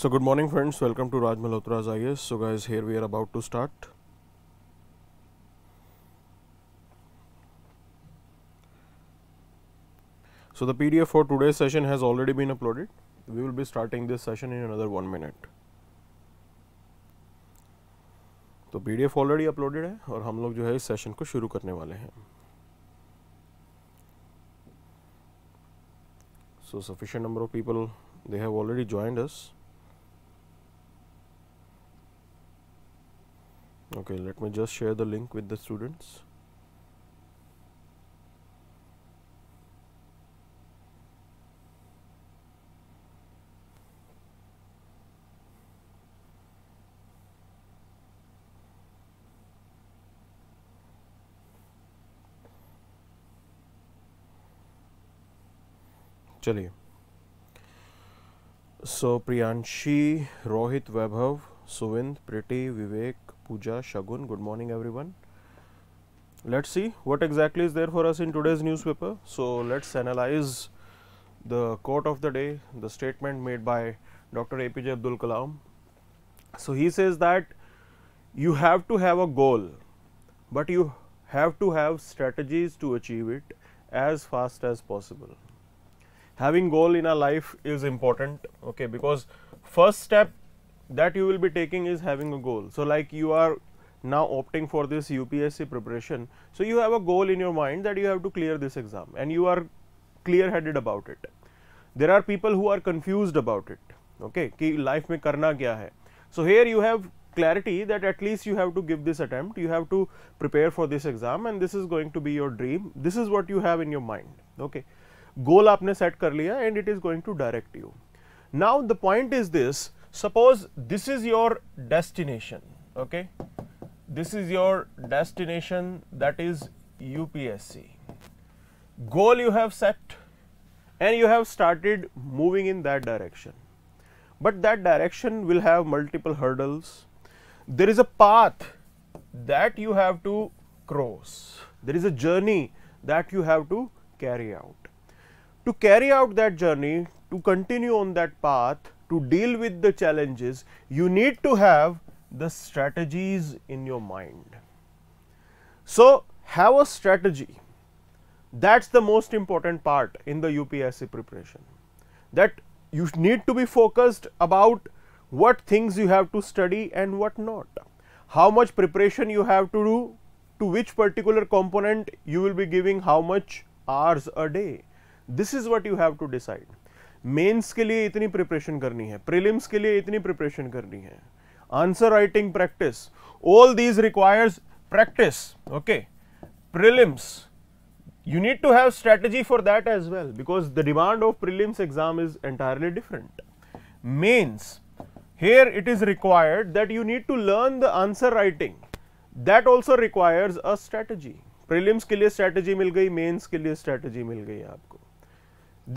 So good morning friends welcome to Raj Malhotra's I S so guys here we are about to start so the P D F for today session has already been uploaded we will be starting this session in another one minute तो P D F already uploaded है और हम लोग जो है इस session को शुरू करने वाले हैं। So sufficient number of people they have already joined us okay let me just share the link with the students चलिए so Priyanshi Rohit Vaibhav Suvind Preeti Vivek Pooja Shagun. Good morning, everyone. Let us see what exactly is there for us in today's newspaper. So, let us analyze the quote of the day, the statement made by Dr. APJ Abdul Kalam. So, he says that you have to have a goal, but you have to have strategies to achieve it as fast as possible. Having goal in our life is important okay, because first step that you will be taking is having a goal. So, like you are now opting for this UPSC preparation. So, you have a goal in your mind that you have to clear this exam and you are clear headed about it. There are people who are confused about it, okay, ki life mein karna kya hai. So, here you have clarity that at least you have to give this attempt, you have to prepare for this exam and this is going to be your dream, this is what you have in your mind, okay. Goal aapne set kar liya and it is going to direct you. Now, the point is this Suppose this is your destination, okay? This is your destination that is UPSC. Goal you have set and you have started moving in that direction. But that direction will have multiple hurdles. There is a path that you have to cross. There is a journey that you have to carry out. To carry out that journey, to continue on that path, to deal with the challenges, you need to have the strategies in your mind. So, have a strategy that is the most important part in the UPSC preparation that you need to be focused about what things you have to study and what not, how much preparation you have to do, to which particular component you will be giving how much hours a day. This is what you have to decide. Mains के लिए इतनी preparation करनी है, prelims के लिए इतनी preparation करनी है। Answer, writing, practice all these requires practice okay prelims you need to have strategy for that as well because the demand of prelims exam is entirely different mains here it is required that you need to learn the answer writing that also requires a strategy prelims के लिए strategy मिल गई mains के लिए strategy मिल गई आपको।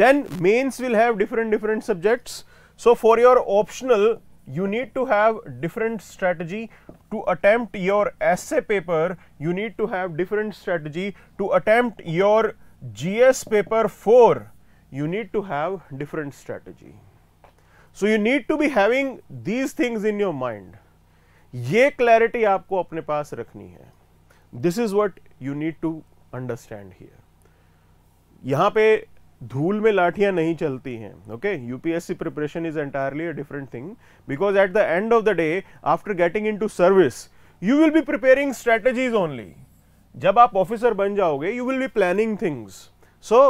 Then mains will have different different subjects. So, for your optional you need to have different strategy to attempt your essay paper you need to have different strategy to attempt your GS paper 4 you need to have different strategy. So, you need to be having these things in your mind ये clarity आपको अपने पास रखनी है This is what you need to understand here. यहाँ पे धूल में लाठियाँ नहीं चलती हैं okay UPSC preparation is entirely a different thing because at the end of the day after getting into service you will be preparing strategies only जब आप officer बन जाओगे you will be planning things so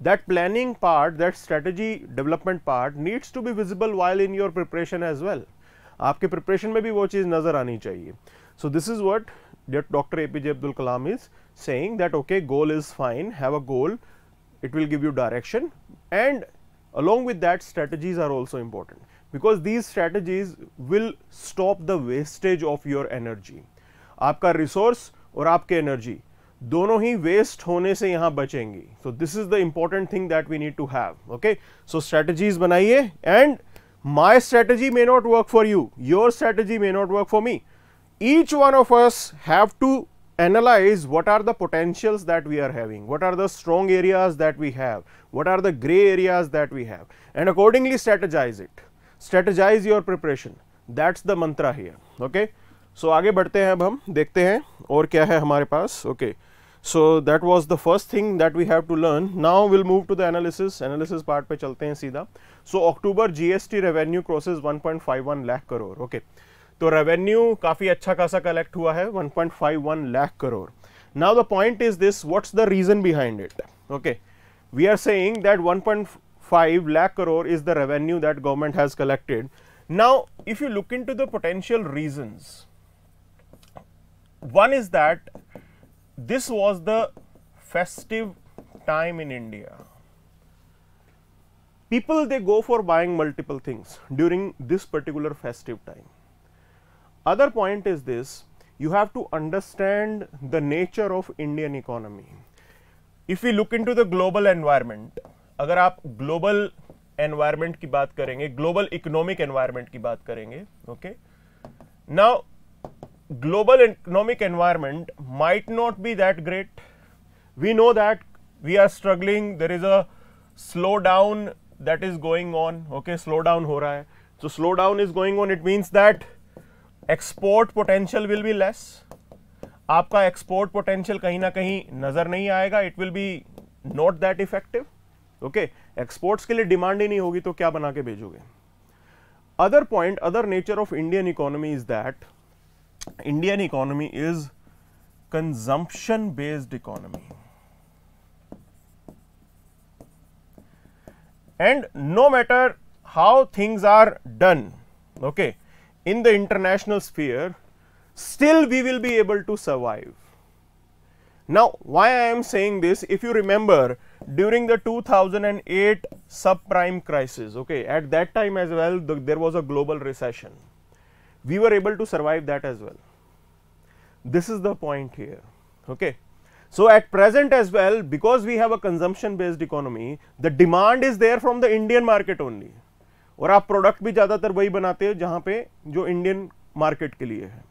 that planning part that strategy development part needs to be visible while in your preparation as well आपके preparation में भी वो चीज़ नज़र आनी चाहिए। So this is what doctor APJ Abdul Kalam is saying that, okay, goal is fine, have a goal it will give you direction and along with that strategies are also important because these strategies will stop the wastage of your energy आपका resource और आपके energy दोनों ही waste होने से यहाँ बचेंगी so this is the important thing that we need to have okay so strategies बनाइए and my strategy may not work for you your strategy may not work for me each one of us have to analyze what are the potentials that we are having, what are the strong areas that we have, what are the gray areas that we have and accordingly strategize it. strategize your preparation that's the mantra here okay so आगे बढ़ते हैं अब हम देखते हैं और क्या है हमारे पास okay so that was the first thing that we have to learn now we'll move to the analysis analysis part पे चलते हैं सीधा so October GST revenue crosses 1.51 lakh crore okay तो रेवेन्यू काफ़ी अच्छा खासा कलेक्ट हुआ है 1.51 lakh crore now the point is this what's the reason behind it okay we are saying that 1.5 lakh crore is the revenue that government has collected now if you look into the potential reasons one is that this was the festive time in India people they go for buying multiple things during this particular festive time Other point is this, you have to understand the nature of Indian economy. Into the global environment अगर आप global environment की बात करेंगे global economic environment की बात करेंगे okay now global economic environment might not be that great we know that we are struggling there is a slow down that is going on okay slow down हो रहा है. So down is going on it means that export potential will be less आपका export potential कहीं ना कहीं नज़र नहीं आएगा. It will be not that effective okay exports के लिए डिमांड ही नहीं होगी तो क्या बना के भेजोगे? Other point other nature of Indian economy is that Indian economy is consumption based economy and no matter how things are done okay in the international sphere, still we will be able to survive. Now, why I am saying this, if you remember during the 2008 subprime crisis, okay, at that time as well the, there was a global recession, we were able to survive that as well. This is the point here. Okay. So, at present as well because we have a consumption based economy, the demand is there from the Indian market only और आप product भी ज़्यादातर वही बनाते हो जहाँ पे जो इंडियन मार्केट के लिए है।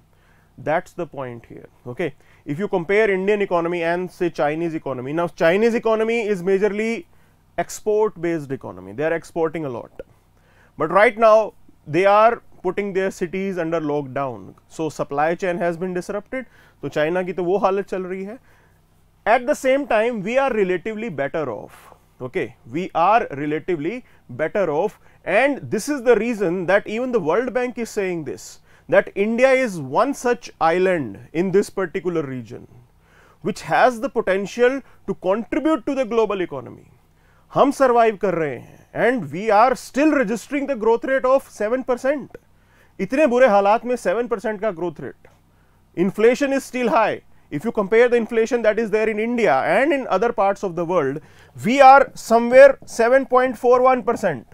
That's the point here okay if you compare Indian economy and say Chinese economy now Chinese economy is majorly export based economy they are exporting a lot but right now they are putting their cities under lockdown so supply chain has been disrupted तो China की तो वो हालत चल रही है। At the same time we are relatively better off okay we are relatively better off and this is the reason that even the world bank is saying this that India is one such island in this particular region which has the potential to contribute to the global economy. हम survive कर रहे हैं and we are still registering the growth rate of 7 percent. इतने बुरे हालात में 7 percent का growth rate. Inflation is still high. If you compare the inflation that is there in India and in other parts of the world, we are somewhere 7.41 percent.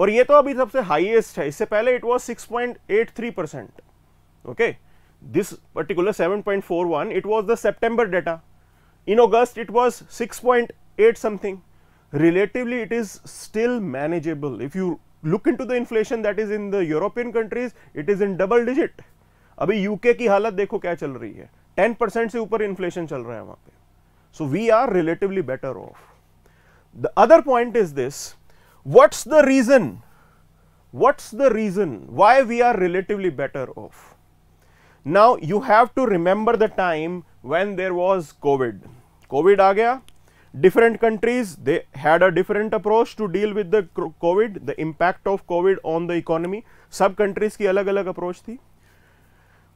और ये तो अभी सबसे हाईएस्ट है। इससे पहले it was 6.83 percent okay this particular 7.41 it was the September data in August it was 6.8 something relatively it is still manageable if you look into the inflation that is in the European countries it is in double digit अभी UK की हालत देखो क्या चल रही है। Ten से ऊपर इन्फ्लेशन चल रहा है वहाँ पर so we are relatively better off the other point is this What's the reason? What's the reason why we are relatively better off? Now you have to remember the time when there was COVID. COVID aa gaya. Different countries they had a different approach to deal with the COVID, the impact of COVID on the economy. Sub countries की अलग अलग approach थी.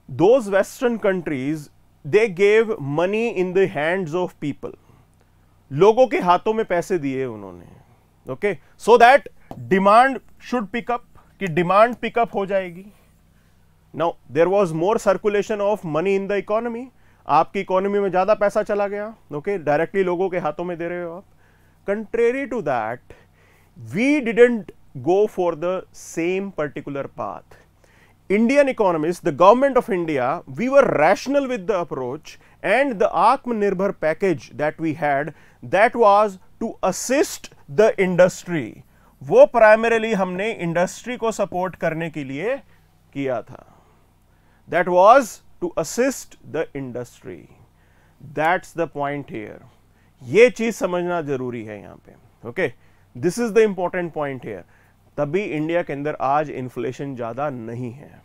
Those Western countries they gave money in the hands of people. लोगों के हाथों में पैसे दिए उन्होंने okay so that demand should pick up कि डिमांड पिकअप हो जाएगी। No there was more circulation of money in the economy आपकी इकोनॉमी में ज़्यादा पैसा चला गया। Okay okay? डायरेक्टली लोगों के हाथों में दे रहे हो आप। Contrary to that we didn't go for the same particular path Indian economist the government of India we were rational with the approach and the Atmanirbhar package that we had that was to assist the industry वो primarily हमने industry को support करने के लिए किया था। That was to assist the industry that's the point here ये चीज़ समझना ज़रूरी है यहाँ पे okay this is the important point here तभी इंडिया के अंदर आज इन्फ्लेशन ज़्यादा नहीं है।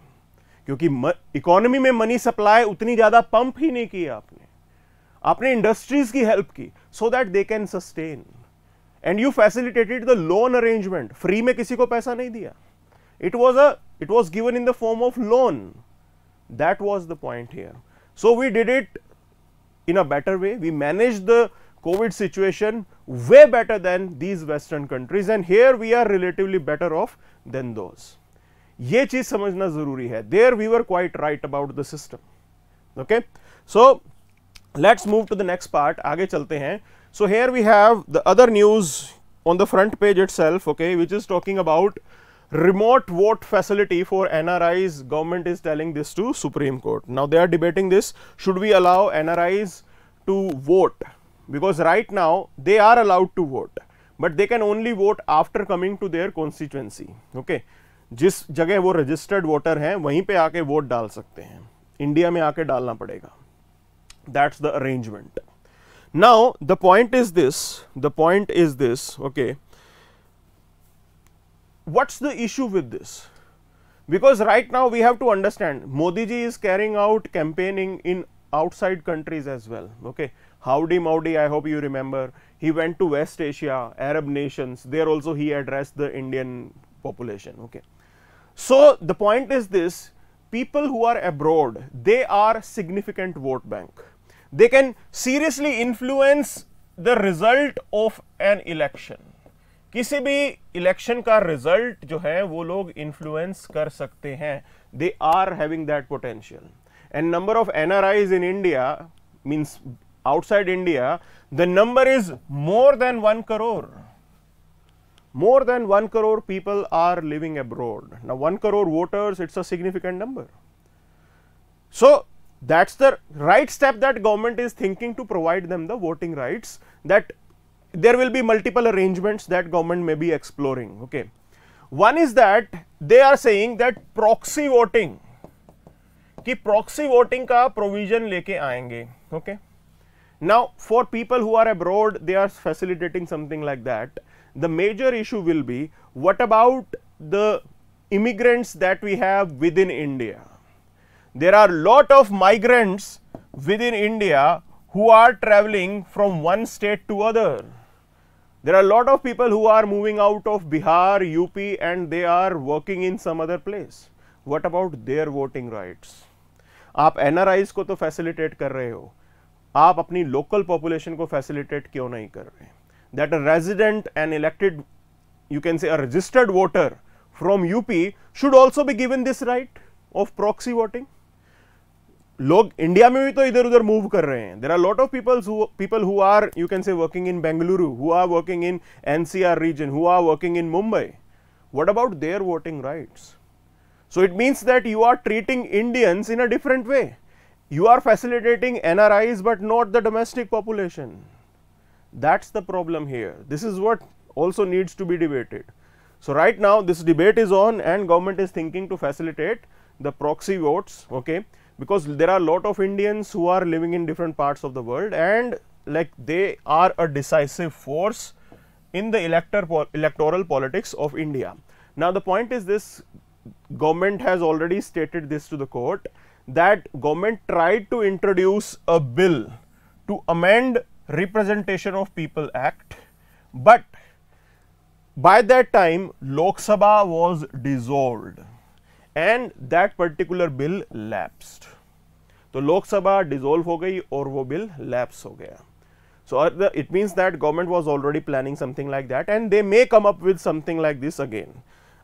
क्योंकि इकोनॉमी में मनी सप्लाई उतनी ज़्यादा पंप ही नहीं की आपने। आपने इंडस्ट्रीज़ की हेल्प की so that they can sustain and you facilitated the loan arrangement free में किसी को पैसा नहीं दिया. It was a it was given in the form of loan that was the point here so we did it in a better way. We managed the COVID situation way better than these western countries. And here we are relatively better off than those. ये चीज़ समझना ज़रूरी है. There we were quite right about the system okay so let's move to the next part आगे चलते हैं. So here we have the other news on the front page itself okay which is talking about remote vote facility for NRIs government is telling this to Supreme Court. Now they are debating this should we allow NRIs to vote because right now they are allowed to vote but they can only vote after coming to their constituency. Okay. जिस जगह वो registered voter हैं वहीं पे आके vote डाल सकते हैं इंडिया में आके डालना पड़ेगा that's the arrangement Now, the point is this, the point is this, okay. What is the issue with this? Because right now we have to understand Modi ji is carrying out campaigning in outside countries as well, okay. Howdy Mowdy, I hope you remember, he went to West Asia, Arab nations, there also he addressed the Indian population, okay. So, the point is this, people who are abroad, they are significant vote bank they can seriously influence the result of an election किसी भी election का result जो है, वो लोग influence कर सकते हैं. They are having that potential and number of N R Is in India means outside India the number is more than one crore more than one crore people are living abroad ना one crore voters it's a significant number so that's the right step that government is thinking to provide them the voting rights that there will be multiple arrangements that government may be exploring. Okay. One is that they are saying that proxy voting कि proxy voting का provision लेके आएंगे okay now for people who are abroad they are facilitating something like that the major issue will be what about the immigrants that we have within india there are lot of migrants within india who are traveling from one state to other there are a lot of people who are moving out of Bihar, UP and they are working in some other place. What about their voting rights? आप NRIs को तो facilitate कर रहे हो आप अपनी local population को facilitate क्यों नहीं कर रहे that a resident and elected you can say a registered voter from UP should also be given this right of proxy voting. लोग इंडिया में भी तो इधर उधर मूव कर रहे हैं there are lot of people people who are you can say working in Bengaluru who are working in NCR region who are working in Mumbai what about their voting rights so it means that you are treating indians in a different way you are facilitating nris but not the domestic population that's the problem here this is what also needs to be debated so right now this debate is on and government is thinking to facilitate the proxy votes okay because there are a lot of Indians who are living in different parts of the world and like they are a decisive force in the elector po electoral politics of India. Now, the point is this government has already stated this to the court that government tried to introduce a bill to amend representation of people act, but by that time Lok Sabha was dissolved and that particular bill lapsed. तो Lok Sabha dissolve हो गई और वो bill lapse हो गया। So it means that government was already planning something like that and they may come up with something like this again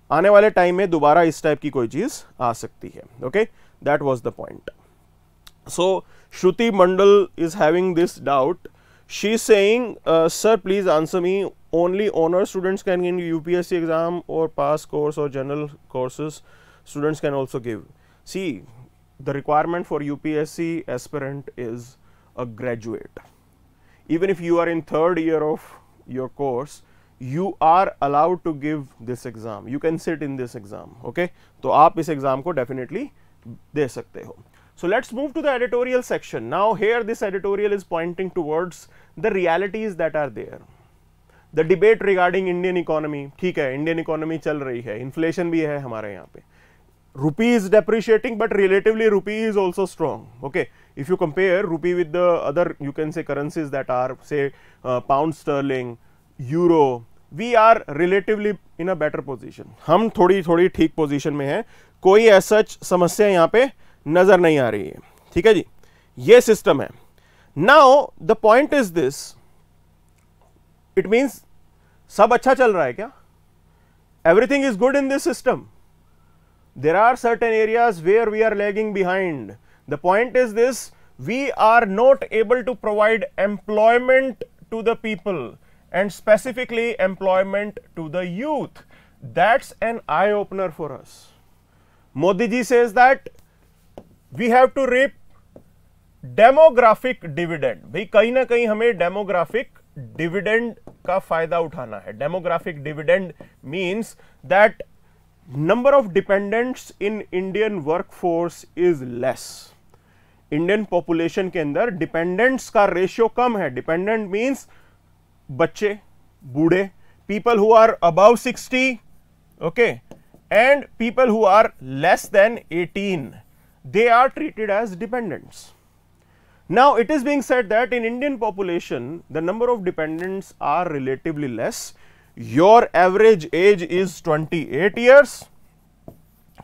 आने वाले time में दोबारा इस टाइप की कोई चीज़ आ सकती है। Okay that was the point so Shruti Mandal is having this doubt she is saying uh, sir please answer me. Only honor students can get upsc exam or pass course or general courses students can also give. The requirement for UPSC aspirant is a graduate. Even if you are in third year of your course, you are allowed to give this exam. You can sit in this exam. Okay? तो आप इस exam को definitely दे सकते हो. So let's move to the editorial section. Now here this editorial is pointing towards the realities that are there. The debate regarding Indian economy ठीक है Indian economy चल रही है इन्फ्लेशन भी है हमारे यहाँ पे rupee is depreciating but relatively rupee is also strong okay if you compare rupee with the other you can say currencies that are say uh, pound sterling euro we are relatively in a better position हम थोड़ी थोड़ी ठीक position में हैं कोई ऐसा समस्या यहाँ पे नज़र नहीं आ रही है ठीक है जी ये सिस्टम है now the point is this it means सब अच्छा चल रहा है क्या everything is good in this system there are certain areas where we are lagging behind. The point is this, we are not able to provide employment to the people and specifically employment to the youth. That's an eye opener for us. Modi ji says that we have to reap demographic dividend भाई कहीं ना कहीं हमें demographic dividend का फ़ायदा उठाना है demographic dividend means that number of dependents in Indian workforce is less. Indian population के अंदर डिपेंडेंट्स का रेशियो कम है डिपेंडेंट मींस बच्चे बूढ़े people who are above 60 okay and people who are less than 18 they are treated as dependents now it is being said that in indian population the number of dependents are relatively less your average age is 28 years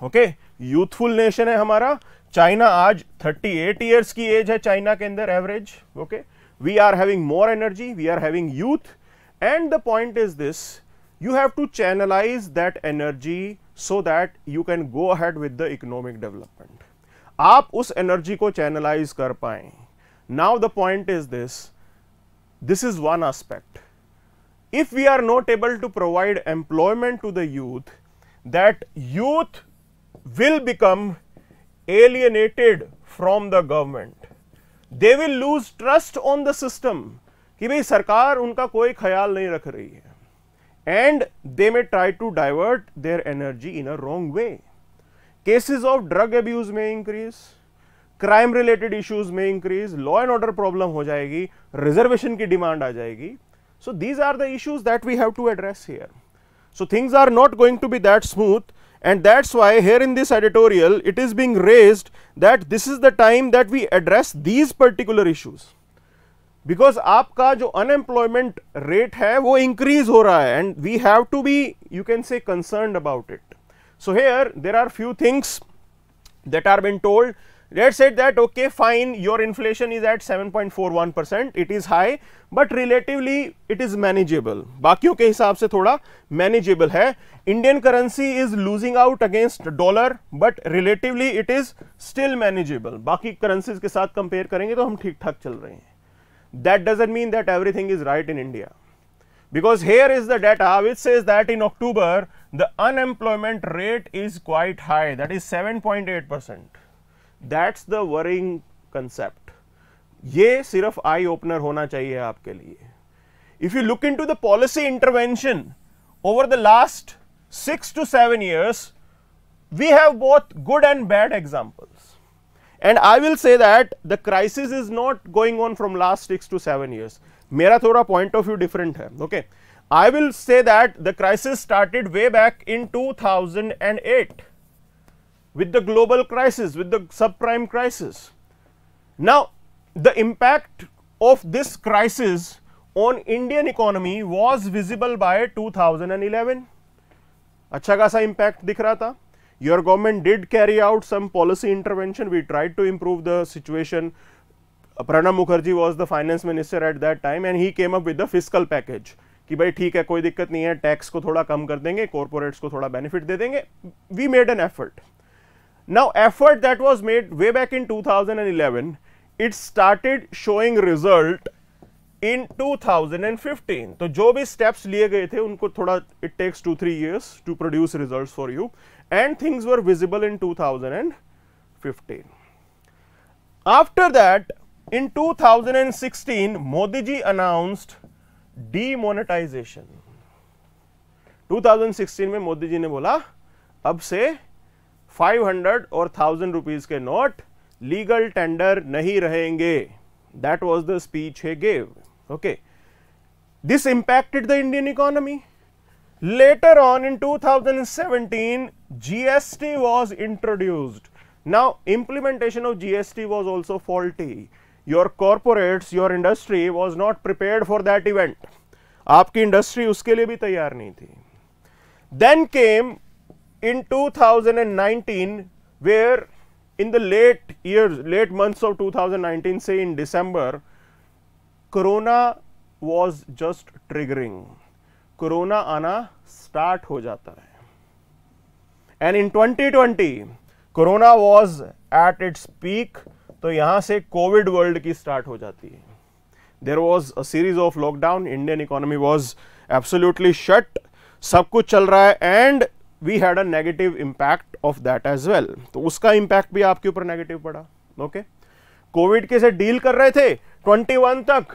okay youthful nation है हमारा China आज 38 years की age है China के अंदर average okay we are having more energy we are having youth and the point is this you have to channelize that energy so that you can go ahead with the economic development आप उस energy को channelise कर पाए now the point is this this is one aspect if we are not able to provide employment to the youth, that youth will become alienated from the government. They will lose trust on the system कि भाई सरकार उनका कोई ख्याल नहीं रख रही है and they may try to divert their energy in a wrong way. Cases of drug abuse may increase, crime related issues may increase, law and order problem हो जाएगी, reservation की demand आ जाएगी so, these are the issues that we have to address here. So, things are not going to be that smooth and that is why here in this editorial it is being raised that this is the time that we address these particular issues. because आपका जो unemployment rate है वो increase हो रहा है and we have to be you can say concerned about it. So, here there are few things that are been told let's say that okay fine your inflation is at 7.41 percent it is high but relatively it is manageable बाकियों के हिसाब से थोड़ा manageable है Indian currency is losing out against dollar but relatively it is still manageable बाकी currencies के साथ compare करेंगे तो हम ठीक ठाक चल रहे हैं that doesn't mean that everything is right in India because here is the data which says that in October the unemployment rate is quite high that is 7.8 percent that's the worrying concept ये सिर्फ eye opener होना चाहिए आपके लिए if you look into the policy intervention over the last six to seven years we have both good and bad examples and i will say that the crisis is not going on from last 6 to 7 years mera thoda point of view different hai okay i will say that the crisis started way back in 2008 With the global crisis, with the subprime crisis. Now, the impact of this crisis on Indian economy was visible by 2011. अच्छा खासा impact दिख रहा था your government did carry out some policy intervention we tried to improve the situation Pranab Mukherjee was the finance minister at that time and he came up with the fiscal package कि भाई ठीक है कोई दिक्कत नहीं है tax को थोड़ा कम कर देंगे कॉर्पोरेट्स को थोड़ा बेनिफिट दे देंगे we made an effort Now, effort that was made way back in 2011, it started showing result in 2015. तो जो भी steps लिए गए थे उनको थोड़ा it takes two three years to produce results for you and things were visible in 2015. After that, in 2016, Modi ji announced demonetization. 2016 में मोदी जी ने बोला अब से 500 और थाउज़ेंड रुपीज़ के नोट लीगल टेंडर नहीं रहेंगे। That was the speech he gave okay this impacted the Indian economy later on in two thousand GST was introduced now implementation of GST was also faulty your corporate your industry was not prepare for that event आपकी industry उसके लिए भी तैयार नहीं थी। Then came in 2019 where in the late years late months of 2019 say in december corona was just triggering corona आना start हो जाता है and in 2020 corona was at its peak तो यहाँ से कोविड वर्ल्ड की स्टार्ट हो जाती है there was a series of lockdown Indian economy was absolutely shut सब कुछ चल रहा है and we had a negative impact of that as well तो उसका इंपैक्ट भी आपके ऊपर नेगेटिव पड़ा ओके कोविड के से डील कर रहे थे? 21 तक.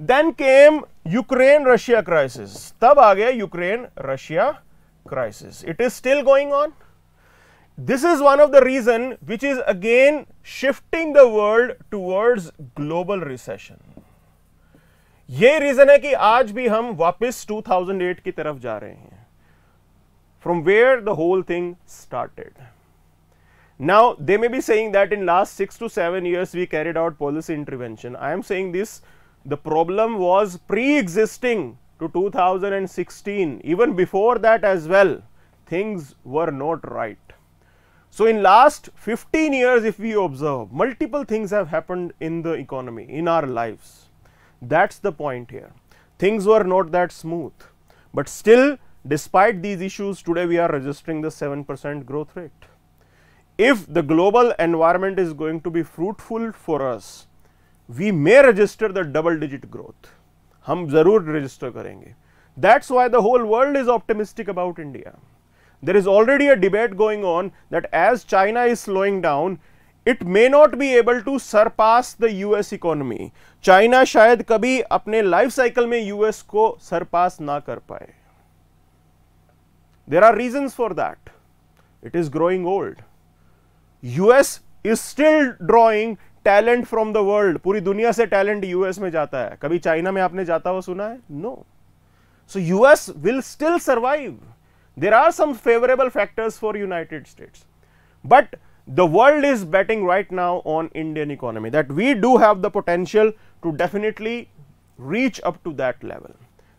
Then came Ukraine Russia crisis तब आ गया Ukraine Russia crisis it is still going on this is one of the reason which is again shifting the world towards global recession. ये रीजन है कि आज भी हम वापस 2008 की तरफ़ जा रहे हैं। From where the whole thing started. Now, they may be saying that in last 6 to 7 years we carried out policy intervention. I am saying this the problem was pre-existing to 2016 even before that as well things were not right. So, in last 15 years if we observe multiple things have happened in the economy in our lives that is the point here. Things were not that smooth, but still despite these issues today we are registering the 7 percent growth rate. If the global environment is going to be fruitful for us, we may register the double digit growth. हम ज़रूर register करेंगे. That's why the whole world is optimistic about India. There is already a debate going on that as China is slowing down, it may not be able to surpass the US economy China शायद कभी अपने life cycle में US को सरपास ना कर पाए There are reason for that it is growing old US is still drawing talent from the world पूरी दुनिया से टैलेंट यूएस में जाता है कभी चाइना में आपने जाता हुआ सुना है no so US will still survive there are some favourable factors for United States but the world is betting right now on Indian economy that we do have the potential to definitely reach up to that level.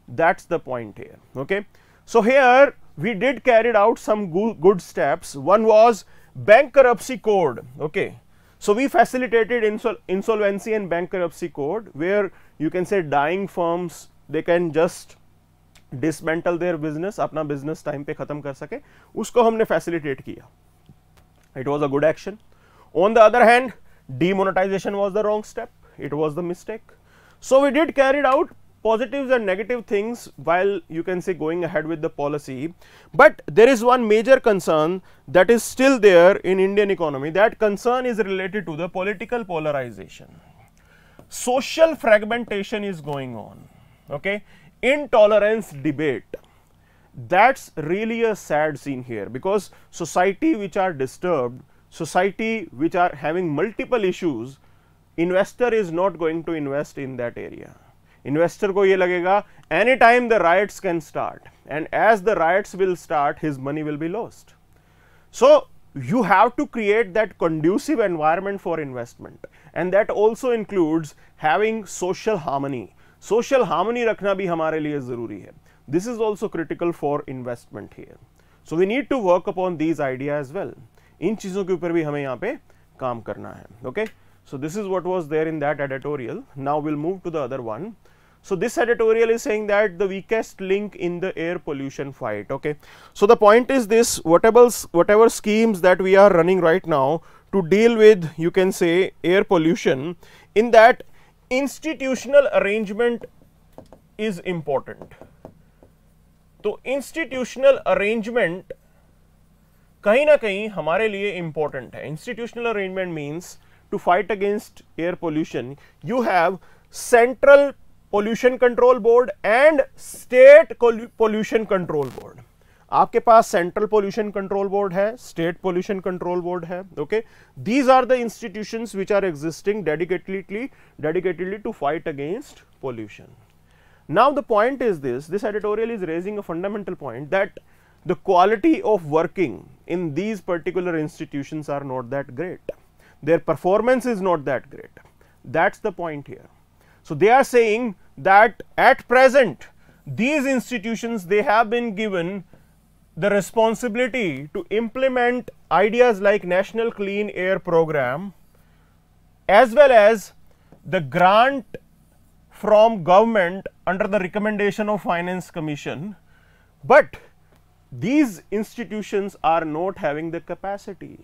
That is the point here. Okay. So, here we did carried out some good, good steps. One was bankruptcy code. Okay. So, we facilitated insol insolvency and bankruptcy code where you can say dying firms they can just dismantle their business अपना business time पे ख़त्म कर सके उसको हमने facilitate किया it was a good action. On the other hand, demonetization was the wrong step, it was the mistake. So, we did carried out positives and negative things while you can say going ahead with the policy, but there is one major concern that is still there in Indian economy that concern is related to the political polarization. Social fragmentation is going on, okay? intolerance debate that's really a sad scene here because society which are disturbed society which are having multiple issues investor is not going to invest in that area investor को यह लगेगा any time the riots can start and as the riots will start his money will be lost so you have to create that conducive environment for investment and that also includes having social harmony social harmony रखना भी हमारे लिए ज़रूरी है. This is also critical for investment here so we need to work upon these idea as well इन चीज़ों के ऊपर भी हमें यहाँ पे काम करना है okay so this is what was there in that editorial now will move to the other one So, this editorial is saying that the weakest link in the air pollution fight. Okay. So, the point is this whatever, whatever schemes that we are running right now to deal with you can say air pollution in that institutional arrangement is important. तो institutional arrangement कहीं ना कहीं हमारे लिए important है institutional arrangement means to fight against air pollution you have central Pollution control board and state pollution control board आपके पास central pollution control board है स्टेट पोल्यूशन कंट्रोल बोर्ड है okay these are the institutions which are existing dedicatedly dedicatedly to fight against pollution Now, the point is this this editorial is raising a fundamental point that the quality of working in these particular institutions are not that great. Their performance is not that great. That is the point here. So, they are saying that at present these institutions they have been given the responsibility to implement ideas like National Clean Air Program as well as the grant from government under the recommendation of finance commission, but these institutions are not having the capacity.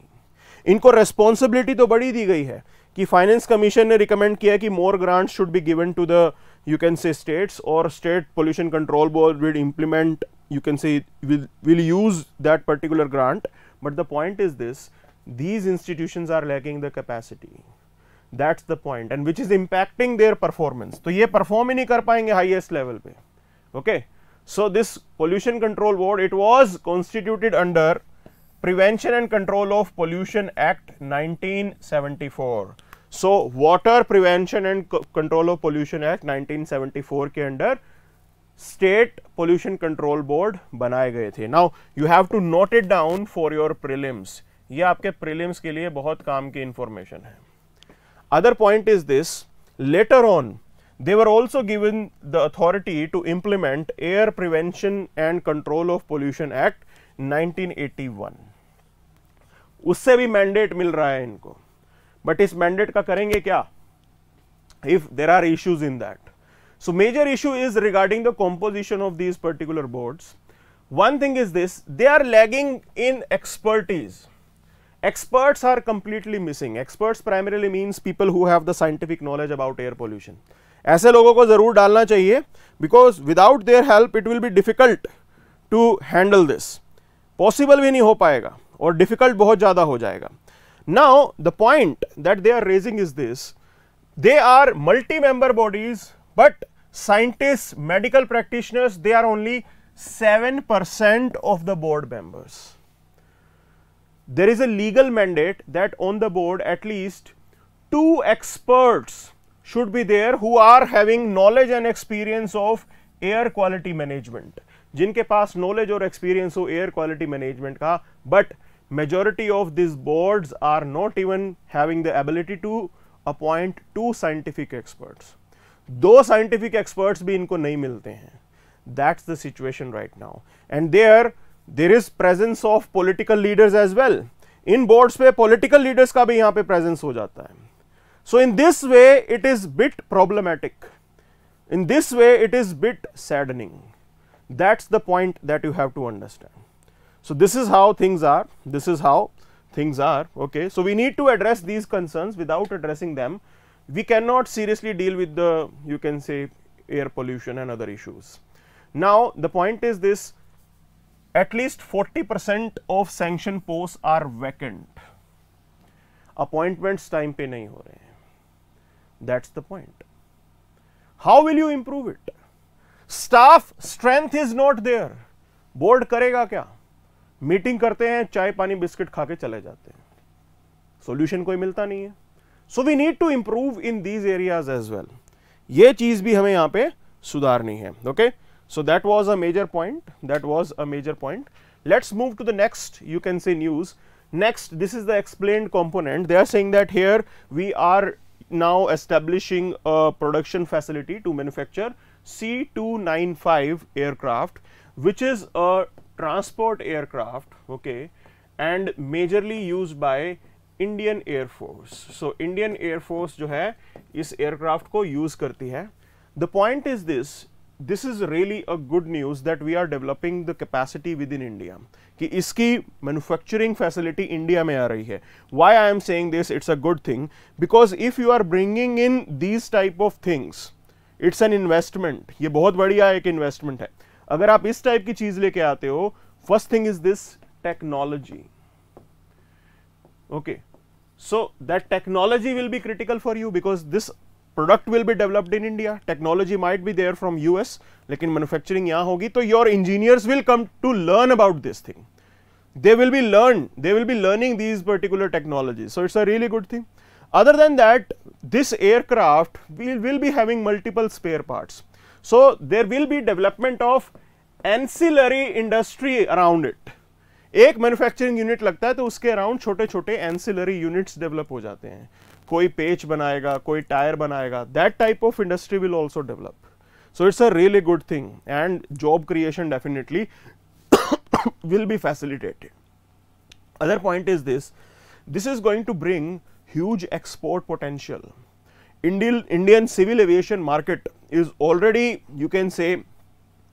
इनको responsibility तो बड़ी दी गई है कि finance commission ने recommend किया कि more grants should be given to the you can say states और state pollution control board will implement you can say will use that particular grant but the point is this these institution are lacking the capacity that's the point and which is impacting their performance तो ये perform ही नहीं कर पाएँगे highest level पे. Okay so this pollution control board it was constituted under prevention and control of pollution act nineteen seventy four so water prevention and control of pollution act 1974 के under state pollution control board बनाए गए थे। Now you have to note it down for your prelims ये आपके prelims के लिए बहुत काम की इंफॉर्मेशन है। Other point is this later on they were also given the authority to implement air prevention and control of pollution act 1981 उससे भी मैंडेट मिल रहा है इनको। बट इस मैंडेट का करेंगे क्या if there are issues in that So, major issue is regarding the composition of these particular boards. One thing is this, they are lagging in expertise. Experts are completely missing. Experts primarily means people who have the scientific knowledge about air pollution. ऐसे लोगों को ज़रूर डालना चाहिए because without their help it will be difficult to handle this. Possible भी नहीं हो पाएगा और difficult बहुत ज़्यादा हो जाएगा. Now, the point that they are raising is this, they are multi-member bodies but scientists, medical practitioners, they are only 7 percent of the board members. There is a legal mandate that on the board at least two experts should be there who are having knowledge and experience of air quality management. जिनके पास knowledge और experience हो air quality management का but majority of these boards are not even having the ability to appoint two scientific experts. दो scientific experts भी इनको नहीं मिलते हैं that's the situation right now and there there is presence of political leaders as well in boards पे political leaders का भी यहां पे प्रेजेंस हो जाता है so in this way it is bit problematic in this way it is bit saddening that's the point that you have to understand So this is how things are this is how things are okay so we need to address these concerns without addressing them we cannot seriously deal with the you can say air pollution and other issues. Now, the point is this at least 40 percent of sanction posts are vacant appointments time pe nahi ho rahe that's the point how will you improve it staff strength is not there board karega kya meeting करते हैं, चाय, पानी, biscuit खा के चले जाते हैं। Solution कोई मिलता नहीं है। So we need to improve in these areas as well ये चीज़ भी हमें यहाँ पे सुधारनी है okay so that was a major point that was a major point let's move to the next you can say news next this is the explain component they are saying that here we are now establishing a production facility to manufacture C two nine five aircraft which is a transport aircraft, okay, and majorly used by Indian air force so Indian air force जो है, इस aircraft को use करती है। The point is this this is really a good news that we are developing the capacity within India कि इसकी manufacturing facility India में आ रही है। Why I am saying this it's a good thing because if you are bringing in these type of things it's an investment ये बहुत बढ़िया एक इन्वेस्टमेंट है। अगर आप इस टाइप की चीज़ लेके आते हो first thing is this technology okay so that technology will be critical for you because this product will be developed in India technology might be there from US लेकिन मैन्युफैक्चरिंग यहाँ होगी तो your engineers will come to learn about this thing they will be learn they will be learning these particular technology so it's a really good thing other than that this aircraft will be having multiple spare parts So there will be development of ancillary industry around it. एक manufacturing unit लगता है तो उसके around छोटे छोटे ancillary units develop हो जाते हैं कोई पेच बनाएगा कोई टायर बनाएगा that type of industry will also develop so it's a really good thing and job creation definitely will be facilitated other point is this this is going to bring huge export potential indian indian civil aviation market is already you can say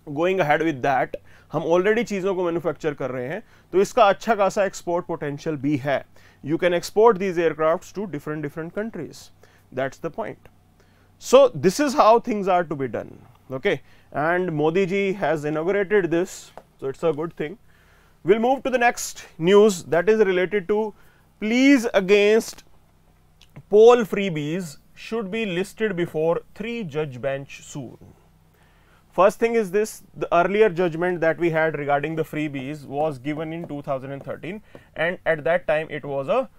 going ahead with that हम already चीज़ों को manufacture कर रहे हैं तो इसका अच्छा खासा एक्सपोर्ट पोटेंशियल भी है you can export these aircraft to different different countries that's the point so this is how things are to be done okay and modi ji has inaugurated this so it's a good thing we'll move to the next news that is related to pleas against poll freebies should be listed before three judge bench soon First thing is this the earlier judgment that we had regarding the freebies was given in 2013 and at that time it was a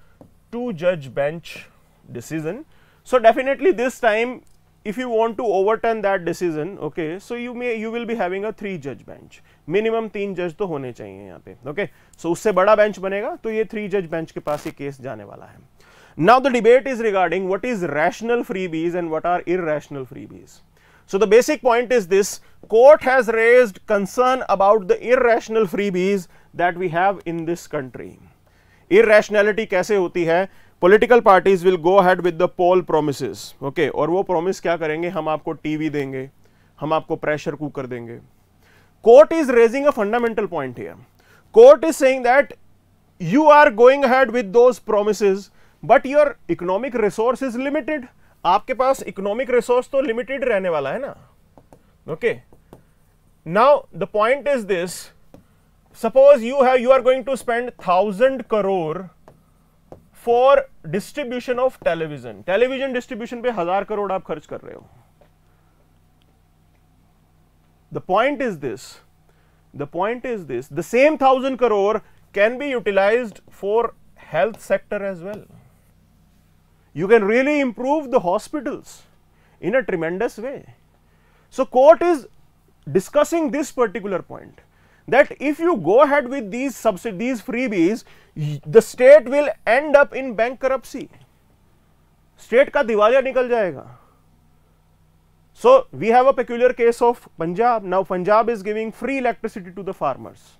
two judge bench decision. So, definitely this time if you want to overturn that decision okay so you may you will be having a three judge bench minimum तीन जज तो होने चाहिए यहाँ पे okay? so, उससे बड़ा bench बनेगा तो ये थ्री जज बेंच के पास ये केस जाने वाला है now the debate is regarding what is rational freebies and what are irrational freebies so the basic point is this court has raised concern about the irrational freebies that we have in this country. Irrationality कैसे होती है Political parties will go ahead with the poll promises. Okay, और वो promise क्या करेंगे हम आपको TV देंगे हम आपको प्रेशर कुकर देंगे court is raising a fundamental point here court is saying that you are going ahead with those promises but your economic resource is limited आपके पास इकोनॉमिक रिसोर्स तो लिमिटेड रहने वाला है ना? Okay now the point is this suppose you have you are going to spend thousand crore for distribution of television television distribution पे हज़ार करोड़ आप खर्च कर रहे हो. The point is this the point is this the same thousand crore can be utilised for health sector as well you can really improve the hospitals in a tremendous way. So, court is discussing this particular point that if you go ahead with these subsidies, freebies, the state will end up in bankruptcy. State ka दिवालिया nikal jayega. So, we have a peculiar case of Punjab. Now, Punjab is giving free electricity to the farmers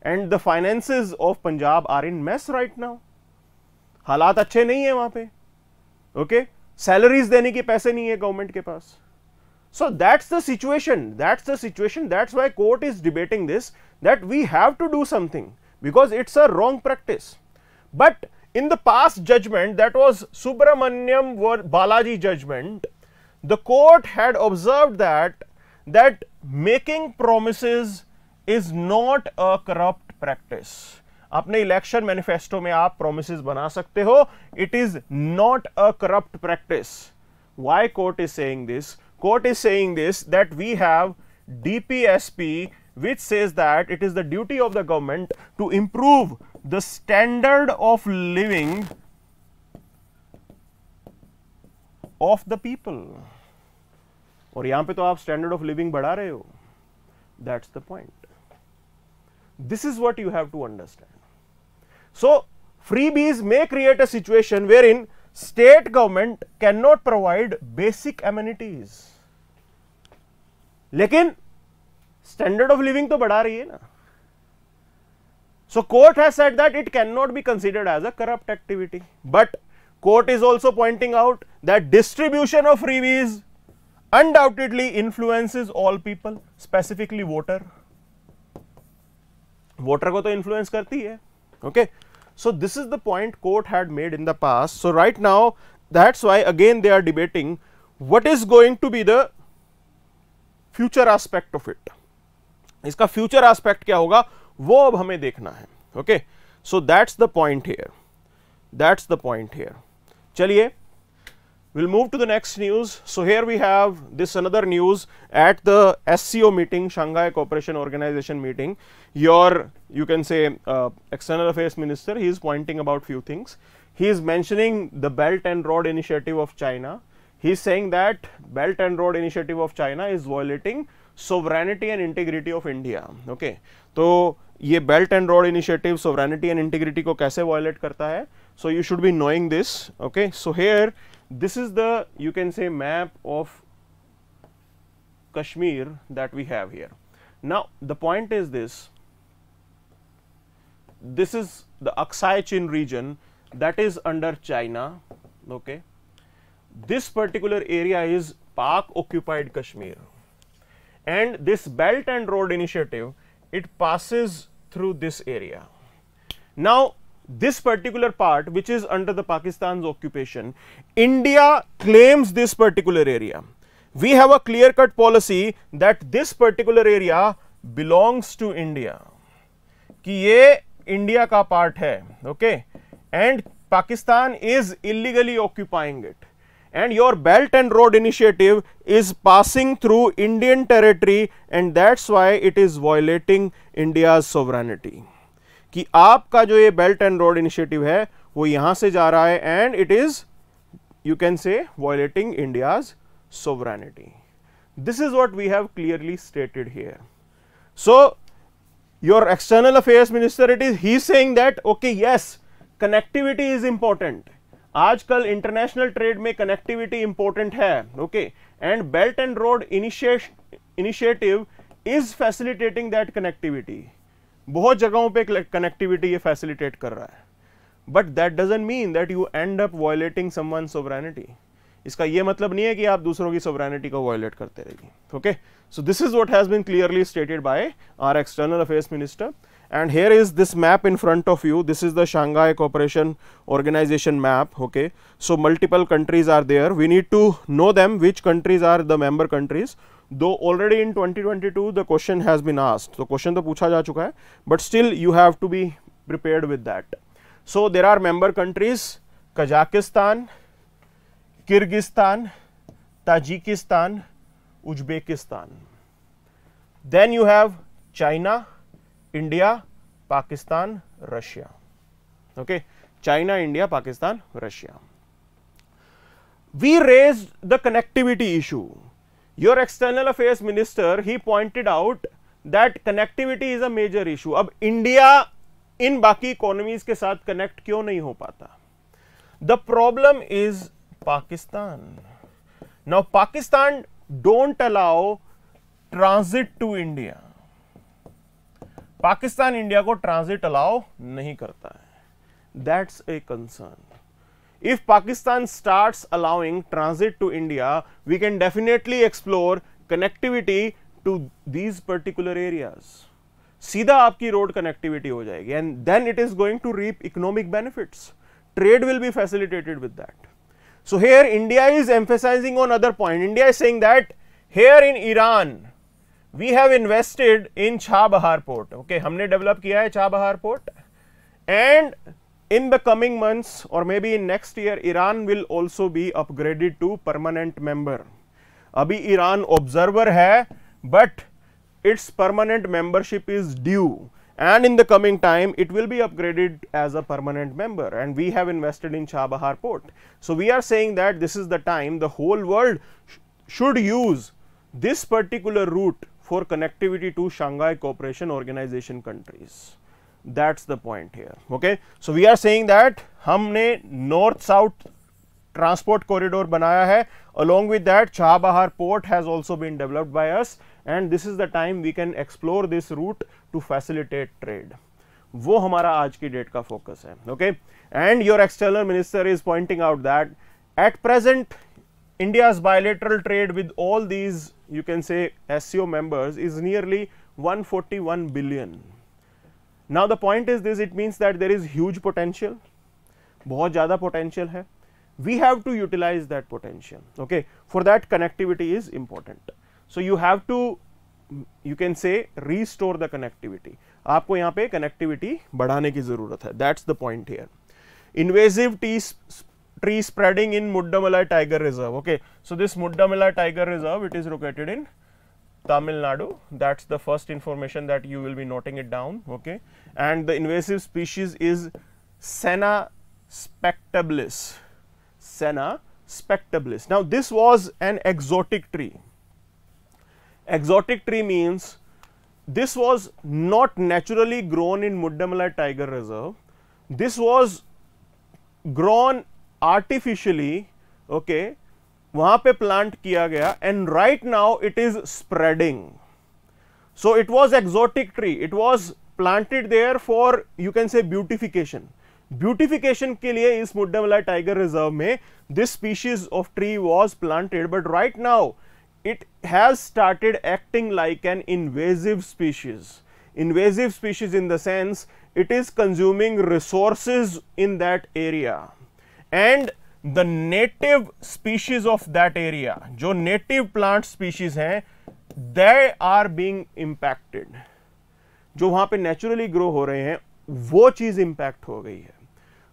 and the finances of Punjab are in mess right now. हालात अच्छे नहीं है वहाँ पे okay salaries देने के पैसे नहीं है गवर्नमेंट के पास. So that's the situation that's the situation that's why court is debating this that we have to do something because it's a wrong practice but in the past judgement that was Subramaniam Balaji judgement the court had observe that that making promise is not a corrupt practice अपने election manifesto में आप promise बना सकते हो। It is not a corrupt practice why court is saying this court is saying this that we have DPSP which says that it is the duty of the government to improve the standard of living of the people. और यहाँ पे तो आप standard of living बढ़ा रहे हो। That's the point this is what you have to understand So, freebies may create a situation wherein state government cannot provide basic amenities. लेकिन standard of living तो बढ़ा रही है ना So, court has said that it cannot be considered as a corrupt activity, but court is also pointing out that distribution of freebies undoubtedly influences all people, specifically voter. Voter को तो influence करती है okay so this is the point court had made in the past so right now that's why again they are debating what is going to be the future aspect of it इसका future aspect क्या होगा वो अब हमें देखना है okay so that's the point here that's the point here चलिए We'll move to the next news. So, here we have this another news at the SCO meeting, Shanghai Cooperation Organization meeting. Your, you can say, uh, external affairs minister, he is pointing about few things. He is mentioning the Belt and Road initiative of China. he is saying that belt and road initiative of china is violating sovereignty and integrity of india okay तो ये belt and road initiative sovereignty and integrity को कैसे violet करता है so you should be knowing this okay so here this is the you can say map of Kashmir that we have here. Now the point is this this is the Aksai Chin region that is under China okay this particular area is Pak occupied Kashmir and this belt and road initiative it passes through this area. Now, this particular part which is under the Pakistan's occupation, India claims this particular area. We have a clear cut policy that this particular area belongs to India. कि ये India का part है okay and Pakistan is illegally occupying it and your belt and road initiative is passing through Indian territory and that's why it is violating India's sovereignty. कि आपका जो ये Belt and road Initiative है, वो यहाँ से जा रहा है and it is you can say violating India's sovereignty this is what we have clearly stated here so your external affairs minister it is he saying that okay yes connectivity is important आजकल international trade में connectivity important है okay and belt and road initiative is facilitating that connectivity बहुत जगहों पे connectivity ये facilitate कर रहा है but that doesn't mean that you end up violating someone sovereignty इसका ये मतलब नहीं है कि आप दूसरों की सोवरेनिटी को वायलेट करते रहेगी okay so this is what has been clearly stated by our external affairs minister and here is this map in front of you this is the Shanghai Cooperation Organization map okay so multiple countries are there we need to know them which countries are the member countries दो already in 2022 the question has been asked तो question तो पूछा जा चुका है but still you have to be prepare with that so there are member countries Kazakhstan Kyrgyzstan Tajikistan Uzbekistan then you have China India Pakistan Russia okay China India Pakistan Russia we raise the connectivity issue Your external affairs minister, he pointed out that connectivity is a major issue. अब India इन बाकी economies के साथ connect क्यों नहीं हो पाता? The problem is Pakistan. Now Pakistan don't allow transit to India Pakistan India को ट्रांजिट अलाउ नहीं करता है. That's a concern if Pakistan start allowing transit to India we can definitely explore connectivity to these particular areas सीधा आपकी road connectivity हो जाएगी and then it is going to reap economic benefits trade will be facilitated with that so here india is emphasizing on other point. India is saying that here in iran we have invested in Chabahar port okay हमने develop किया है Chabahar port and in the coming months or maybe in next year, Iran will also be upgraded to permanent member. Abhi Iran observer hai, but its permanent membership is due and in the coming time it will be upgraded as a permanent member and we have invested in Chabahar port. So, we are saying that this is the time the whole world sh should use this particular route for connectivity to Shanghai Cooperation Organization countries That's the point here. Okay. So, we are saying that हमने north south transport corridor बनाया है along with that Chabahar port has also been developed by us and this is the time we can explore this route to facilitate trade. वो हमारा आज की date का focus है okay and your external minister is pointing out that at present India's bilateral trade with all these you can say SCO members is nearly 141 billion. Now the point is this it means that there is huge potential बहुत ज़्यादा potential है we have to utilize that potential okay for that connectivity is important so you have to you can say restore the connectivity आपको यहाँ पे connectivity बढ़ाने की ज़रूरत है that's the point here invasive tea tree spreading in Muddamalai Tiger Reserve. Okay, so this Muddamalai Tiger Reserve it is located in Tamil Nadu. That's the first information that you will be noting it down. Okay, and the invasive species is Senna spectabilis. Senna spectabilis. Now, this was an exotic tree. Exotic tree means this was not naturally grown in Muddamalai Tiger Reserve. This was grown artificially, okay, वहाँ पे plant किया गया and right now it is spreading so it was exotic tree it was planted there for you can say beautification beautification के लिए इस Mudumalai tiger reserve में this species of tree was planted but right now it has started acting like an invasive species. Invasive species in the sense it is consuming resources in that area. And the native species of that area जो native plant species हैं they are being impacted जो वहाँ पर naturally grow हो रहे हैं, वो चीज़ impact हो गई है।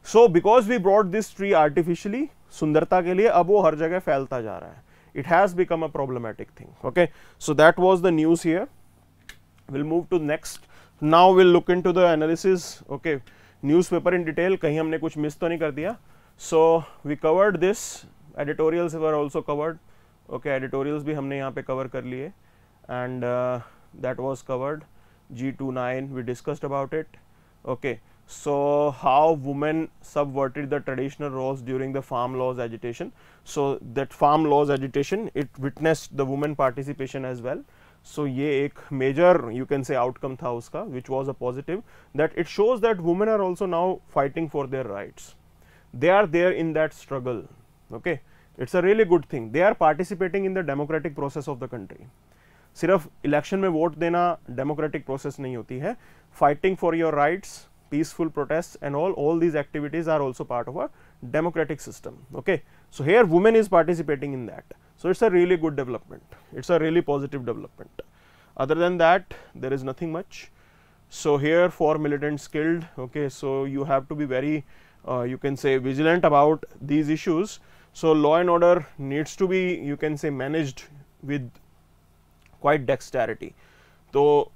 So because we brought this tree artificially सुंदरता के लिए अब वो हर जगह फैलता जा रहा है। It has become a problematic thing okay so that was the news here we'll move to next now we'll look into the analysis okay newspaper in detail कहीं हमने कुछ मिस तो नहीं कर दिया। So we covered this. Editorials were also covered. Okay editorials bhi humne yahan pe cover liye and uh, that was covered. G29 we discussed about it. Okay so how women subverted the traditional roles during the farm laws agitation. So that farm laws agitation it witnessed the women participation as well. So ye ek major you can say outcome tha uska which was a positive that it shows that women are also now fighting for their rights they are there in that struggle okay it's a really good thing they are participating in the democratic process of the country सिर्फ election में vote देना democratic process नहीं होती है fighting for your rights peaceful protests and all all these activities are also part of a democratic system okay so here women is participating in that so it's a really good development it's a really positive development other than that there is nothing much so here for militant skilled okay so you have to be very uh, you can say vigilant about these issues so law and order needs to be you can say managed with quite dexterity so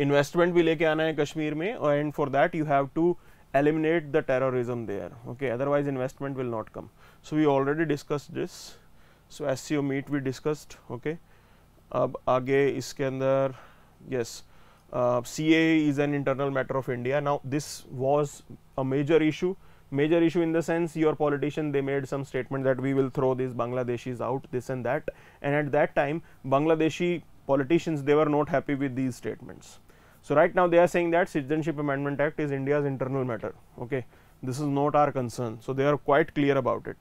investment भी लेके आना है कश्मीर में and for that you have to eliminate the terrorism there okay otherwise investment will not come so we already discussed this so SCO meet we discussed okay अब आगे इसके अंदर yes uh, CA is an internal matter of India now this was a major issue major issue in the sense your politician they made some statement that we will throw these Bangladeshis out this and that and at that time Bangladeshi politicians they were not happy with these statements so, right now they are saying that Citizenship Amendment Act is India's internal matter, okay. This is not our concern. So, they are quite clear about it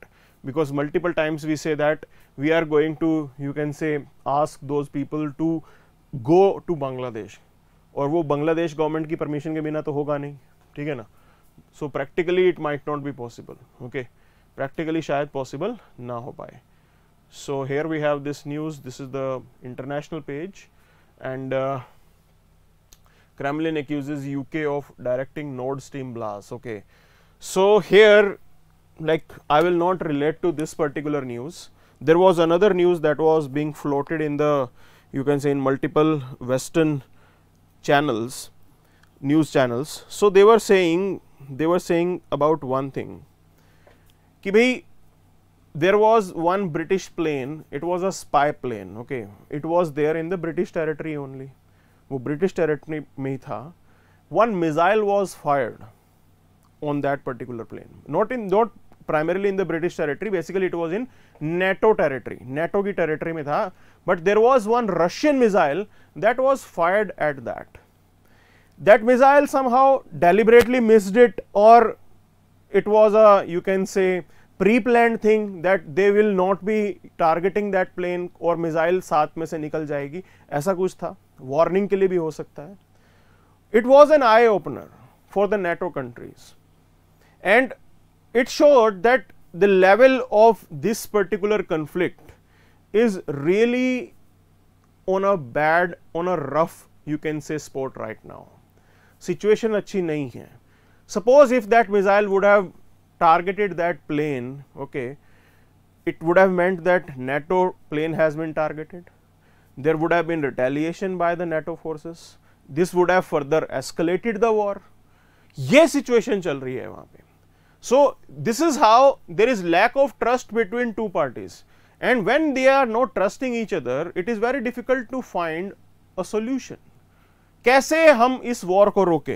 because multiple times we say that we are going to you can say ask those people to go to Bangladesh और वो Bangladesh government की permission के बिना तो होगा नहीं ठीक है ना so, practically it might not be possible okay practically shayad possible na ho. So, here we have this news this is the international page and uh, Kremlin accuses UK of directing Nord Stream blast okay. So, here like I will not relate to this particular news there was another news that was being floated in the you can say in multiple western channels news channels. So, they were saying they were saying about one thing, कि भाई there was one British plane, it was a spy plane, okay, it was there in the British territory only वो British territory में ही था one missile was fired on that particular plane not in not primarily in the british territory basically it was in nato territory nato की territory में था but there was one russian missile that was fired at that That missile somehow deliberately missed it or it was a you can say pre-planned thing that they will not be targeting that plane और missile साथ में से निकल जाएगी ऐसा कुछ था warning के लिए भी हो सकता है it was an eye opener for the NATO countries and it showed that the level of this particular conflict is really on a bad on a rough you can say spot right now situation अच्छी नहीं है। Suppose if that missile would have targeted that plane okay it would have meant that NATO plane has been targeted there would have been retaliation by the NATO forces this would have further escalated the war ये situation चल रही है वहाँ पे। So this is how there is lack of trust between two parties and when they are not trusting each other it is very difficult to find a solution कैसे हम इस war को रोके?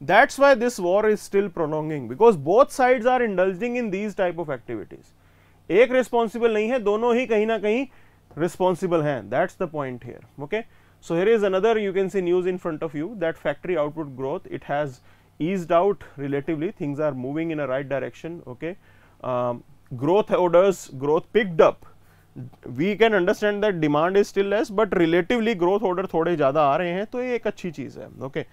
That's why this war is still prolonging because both sides are indulging in these type of activities एक responsible नहीं है, दोनों ही कहीं ना कहीं रिस्पॉन्सिबल है. That's the point here okay so here is another you can see news in front of you that factory output growth it has ease out relatively things are moving in a right direction okay growth orders growth picked up we can understand that demand is still less but relatively growth order थोड़े ज़्यादा आ रहे हैं तो ये एक अच्छी चीज़ है okay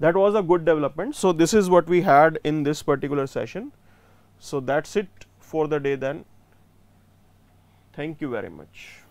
that was a good development so this is what we had in this particular session so that's it for the day then thank you very much